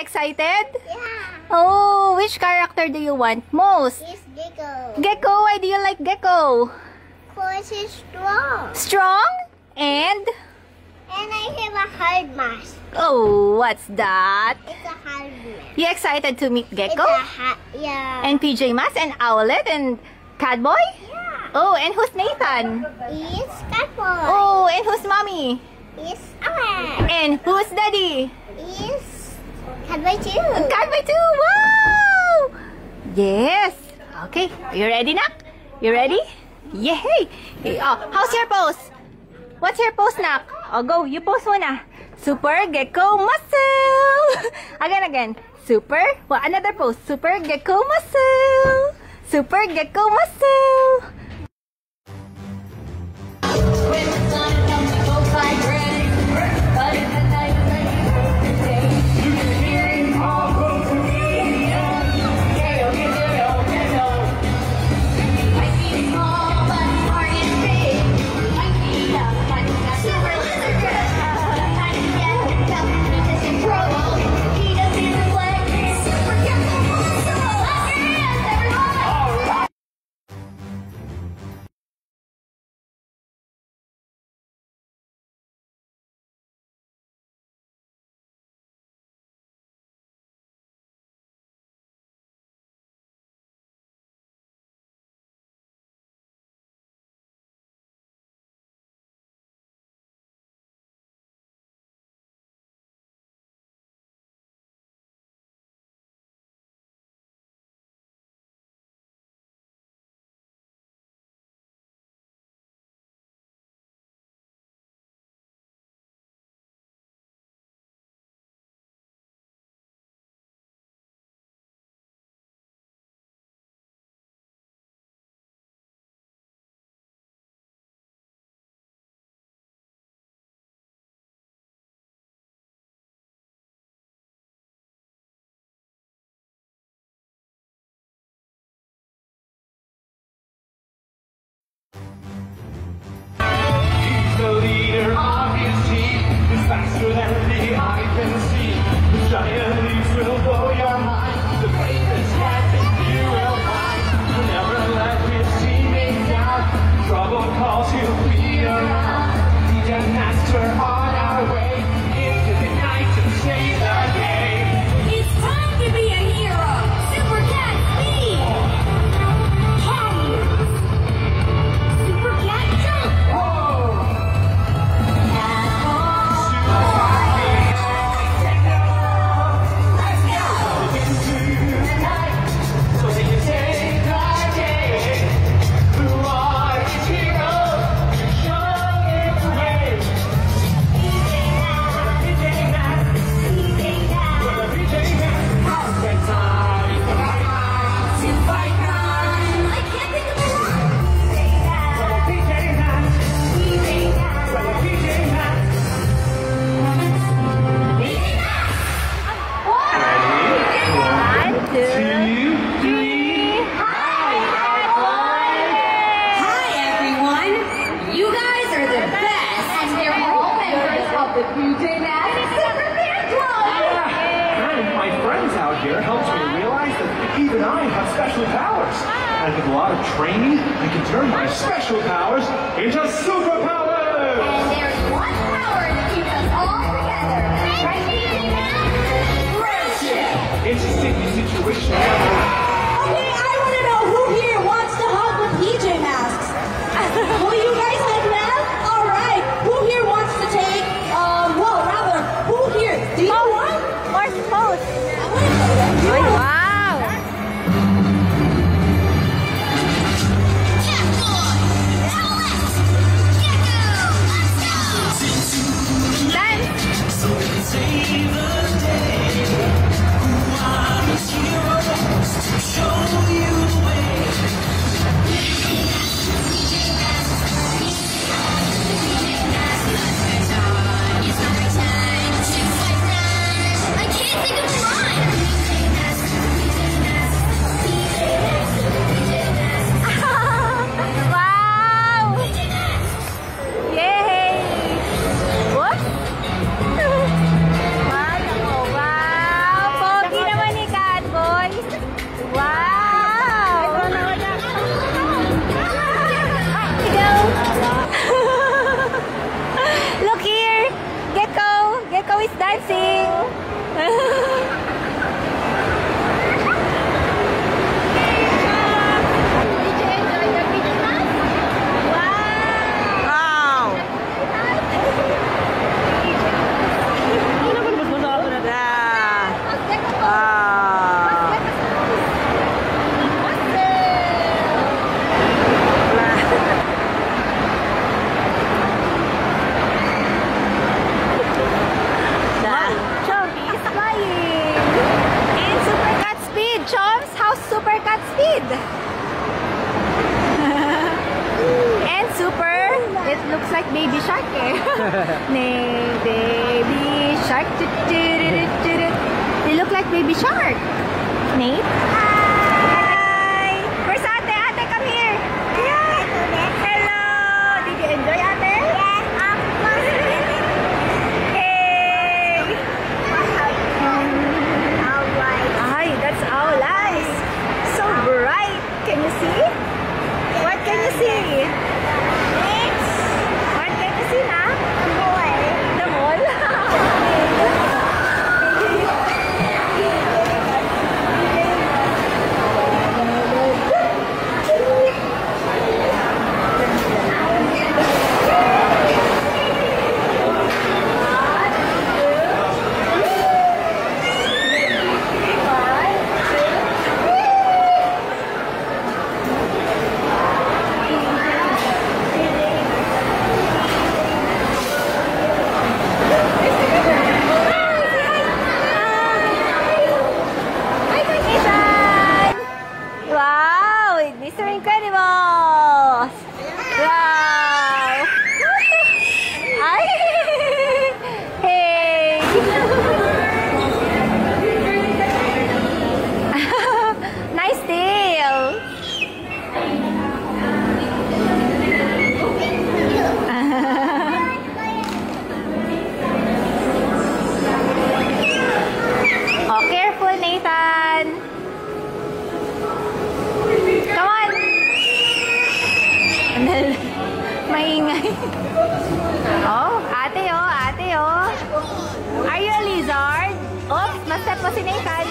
excited? Yeah. Oh, which character do you want most? It's Gekko. Gekko, why do you like Gekko? Cause it's strong. Strong? And? And I have a hard mask. Oh, what's that? It's a hard mask. You excited to meet Gekko? It's a ha- yeah. And PJ Masks and Owlette and Catboy? yeah. Oh, and who's Nathan? It's Catboy. Oh, and who's Mommy? It's Alex. And who's Daddy? It's Catboy too. Catboy too! Wow! Yes! Okay, are you ready nak? You ready? Yay! Oh, how's your pose? What's your pose nak? Oh, go, you pose muna. Super Gekko Muscle! again, again. Super, well, another pose. Super Gekko Muscle! Super Gekko Muscle! Of the PJ Masks Super Fan And my friends out here helped me realize that even I have special powers. And with a lot of training, I can turn my special powers into superpowers. And there's one power that keeps us all together. Right, Friendship! It's a sticky situation. baby shark? Nate? oh, ate oh, ate oh. Are you a lizard? Oops, mas-step mo si Nathan.